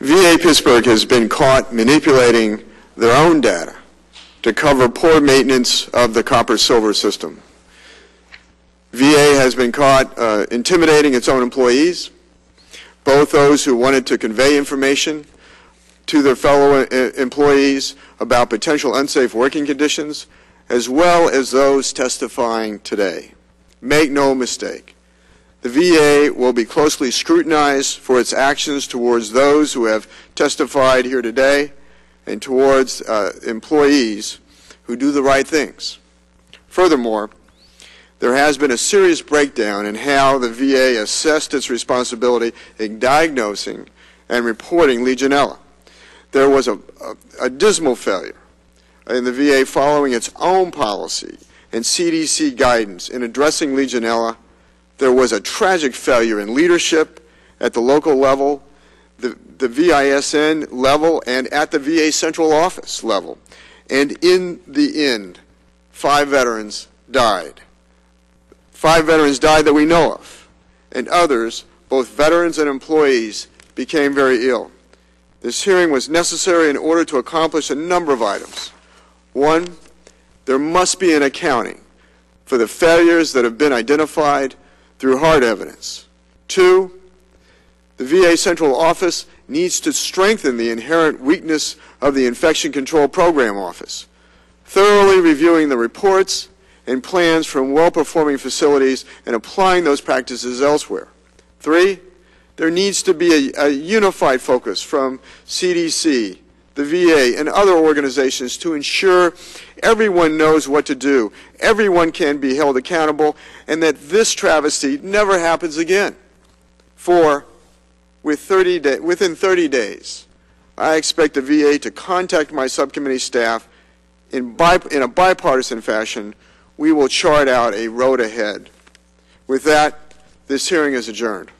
VA Pittsburgh has been caught manipulating their own data to cover poor maintenance of the copper silver system. VA has been caught uh, intimidating its own employees, both those who wanted to convey information to their fellow uh, employees about potential unsafe working conditions, as well as those testifying today. Make no mistake, the VA will be closely scrutinized for its actions towards those who have testified here today and towards uh, employees who do the right things. Furthermore, there has been a serious breakdown in how the VA assessed its responsibility in diagnosing and reporting Legionella. There was a, a, a dismal failure in the VA following its own policy and CDC guidance in addressing Legionella. There was a tragic failure in leadership at the local level, the, the VISN level, and at the VA central office level. And in the end, five veterans died. Five veterans died that we know of, and others, both veterans and employees, became very ill. This hearing was necessary in order to accomplish a number of items. One, there must be an accounting for the failures that have been identified through hard evidence. Two, the VA Central Office needs to strengthen the inherent weakness of the Infection Control Program Office, thoroughly reviewing the reports and plans from well-performing facilities and applying those practices elsewhere. Three, there needs to be a, a, unified focus from CDC, the VA, and other organizations to ensure everyone knows what to do, everyone can be held accountable, and that this travesty never happens again. For with 30 day, within 30 days, I expect the VA to contact my subcommittee staff in, bi, in a bipartisan fashion we will chart out a road ahead. With that, this hearing is adjourned.